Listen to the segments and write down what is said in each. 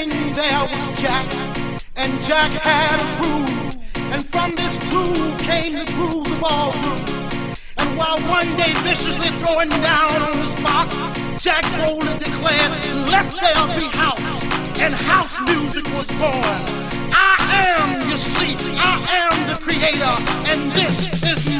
there was Jack, and Jack had a groove. And from this groove came the grooves of all grooves. And while one day viciously throwing down on his box, Jack boldly declared, let there be house. And house music was born. I am, you see, I am the creator, and this is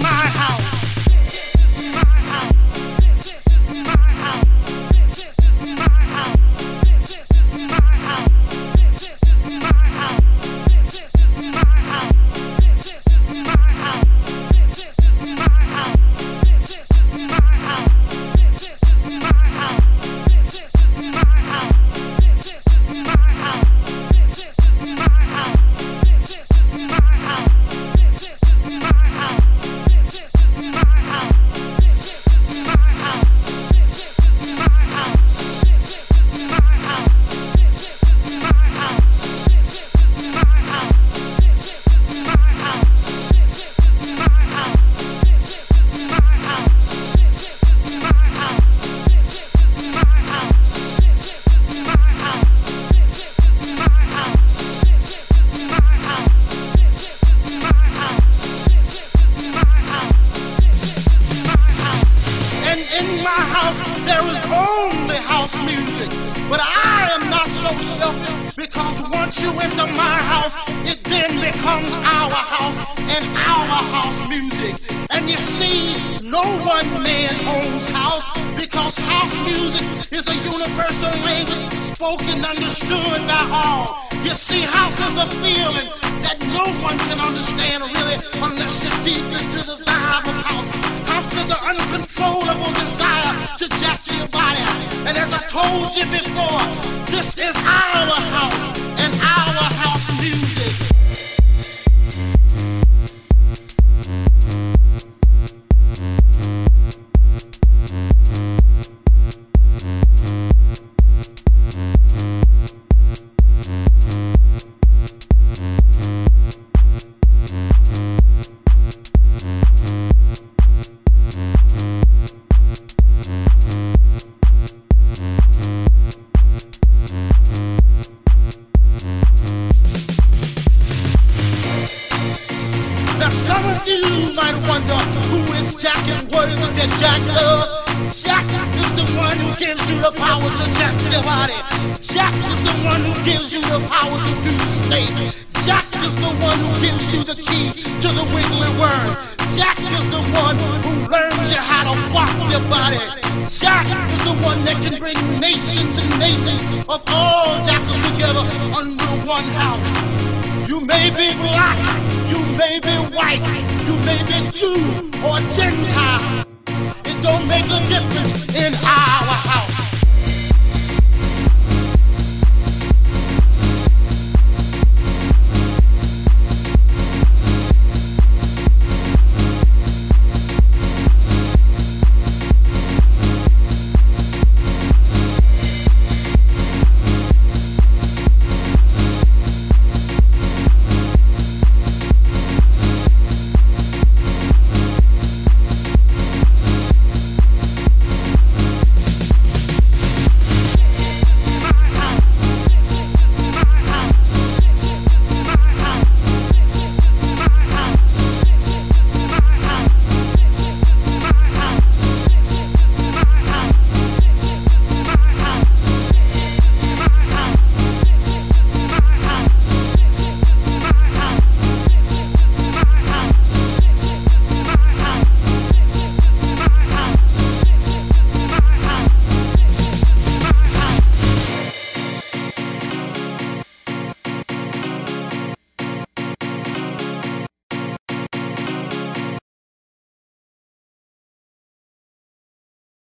there is only house music. But I am not so selfish because once you enter my house, it then becomes our house and our house music. And you see, no one man owns house because house music is a universal language spoken, understood by all. You see, house is a feeling that no one can understand Some of you might wonder who is Jack and what is it that Jack does. Jack is the one who gives you the power to jack your body. Jack is the one who gives you the power to do snake. Jack is the one who gives you the key to the wiggly worm. Jack is the one who learns you how to walk your body. Jack is the one that can bring nations and nations of all jackers together under one house. You may be black, you may be white, you may be Jew or Gentile.